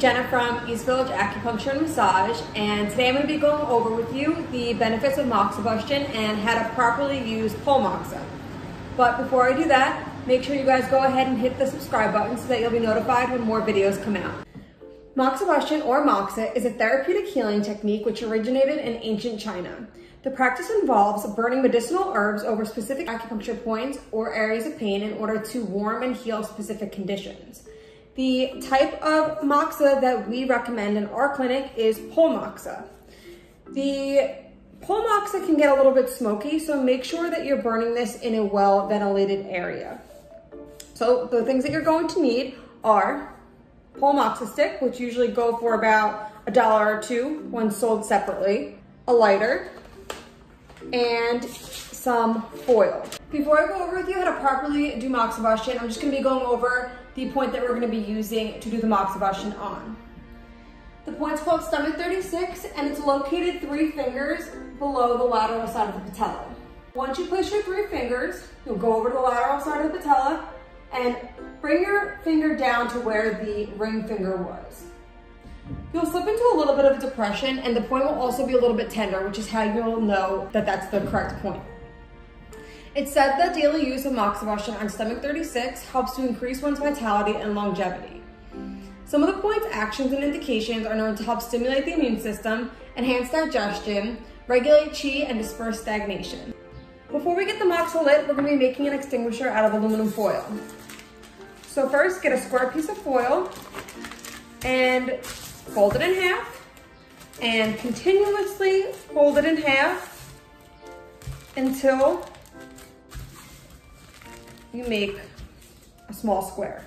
Jenna from East Village Acupuncture and Massage and today I'm going to be going over with you the benefits of moxibustion and how to properly use pole moxa. But before I do that, make sure you guys go ahead and hit the subscribe button so that you'll be notified when more videos come out. Moxibustion or moxa is a therapeutic healing technique which originated in ancient China. The practice involves burning medicinal herbs over specific acupuncture points or areas of pain in order to warm and heal specific conditions. The type of moxa that we recommend in our clinic is pole moxa. The pole moxa can get a little bit smoky, so make sure that you're burning this in a well ventilated area. So the things that you're going to need are moxa stick, which usually go for about a dollar or two when sold separately, a lighter, and some foil. Before I go over with you how to properly do moxibustion, I'm just gonna be going over the point that we're gonna be using to do the moxibustion on. The point's called stomach 36 and it's located three fingers below the lateral side of the patella. Once you place your three fingers, you'll go over to the lateral side of the patella and bring your finger down to where the ring finger was. You'll slip into a little bit of a depression and the point will also be a little bit tender, which is how you'll know that that's the correct point. It's said that daily use of moxibustion on stomach 36 helps to increase one's vitality and longevity. Some of the point's actions and indications are known to help stimulate the immune system, enhance digestion, regulate qi, and disperse stagnation. Before we get the moxa lit, we're gonna be making an extinguisher out of aluminum foil. So first, get a square piece of foil and fold it in half and continuously fold it in half until you make a small square.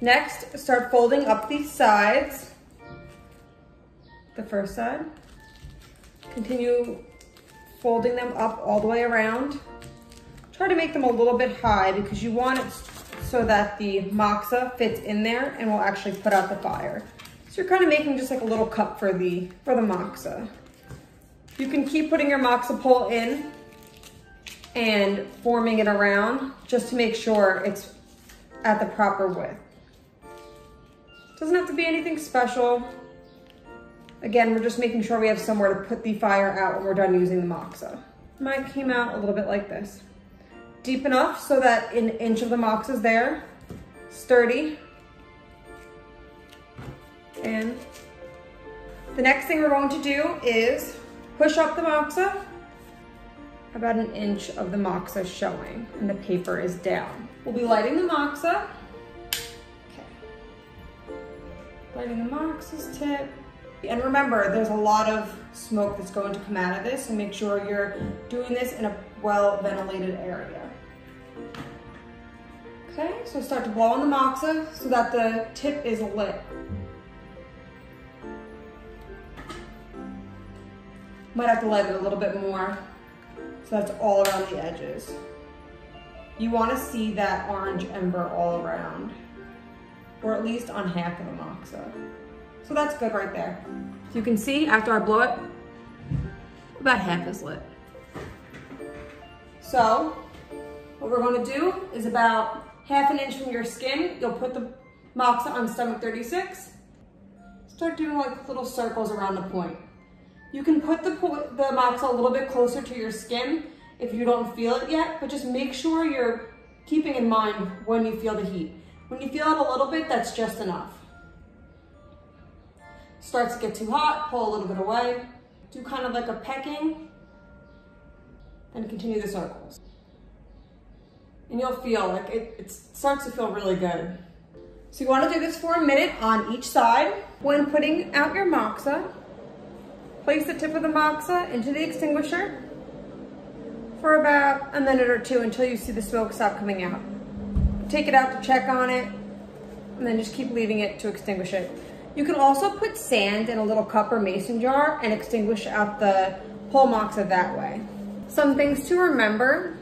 Next, start folding up these sides. The first side. Continue folding them up all the way around. Try to make them a little bit high because you want it so that the moxa fits in there and will actually put out the fire. So you're kind of making just like a little cup for the, for the moxa. You can keep putting your moxa pole in and forming it around just to make sure it's at the proper width. Doesn't have to be anything special. Again, we're just making sure we have somewhere to put the fire out when we're done using the moxa. Mine came out a little bit like this. Deep enough so that an inch of the moxa is there, sturdy. And the next thing we're going to do is push up the moxa about an inch of the moxa showing and the paper is down. We'll be lighting the moxa. Okay. Lighting the moxa's tip. And remember, there's a lot of smoke that's going to come out of this, and make sure you're doing this in a well-ventilated area. Okay, so start to blow on the moxa so that the tip is lit. Might have to light it a little bit more so that's all around the edges. You wanna see that orange ember all around, or at least on half of the moxa. So that's good right there. So you can see after I blow it, about half is lit. So what we're gonna do is about half an inch from your skin, you'll put the moxa on stomach 36. Start doing like little circles around the point. You can put the, the moxa a little bit closer to your skin if you don't feel it yet, but just make sure you're keeping in mind when you feel the heat. When you feel it a little bit, that's just enough. Starts to get too hot, pull a little bit away. Do kind of like a pecking, and continue the circles. And you'll feel like it, it starts to feel really good. So you wanna do this for a minute on each side. When putting out your moxa, Place the tip of the moxa into the extinguisher for about a minute or two until you see the smoke stop coming out. Take it out to check on it, and then just keep leaving it to extinguish it. You can also put sand in a little cup or mason jar and extinguish out the whole moxa that way. Some things to remember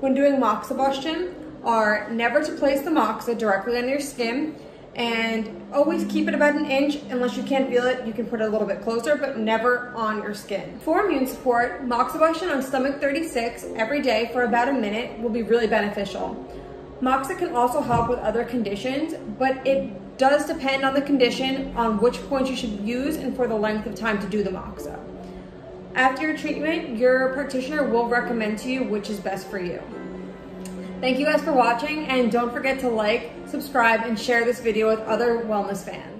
when doing moxibustion are never to place the moxa directly on your skin And always keep it about an inch. Unless you can't feel it, you can put it a little bit closer, but never on your skin. For immune support, moxibustion on stomach 36 every day for about a minute will be really beneficial. Moxa can also help with other conditions, but it does depend on the condition, on which points you should use, and for the length of time to do the Moxa. After your treatment, your practitioner will recommend to you which is best for you. Thank you guys for watching and don't forget to like, subscribe, and share this video with other wellness fans.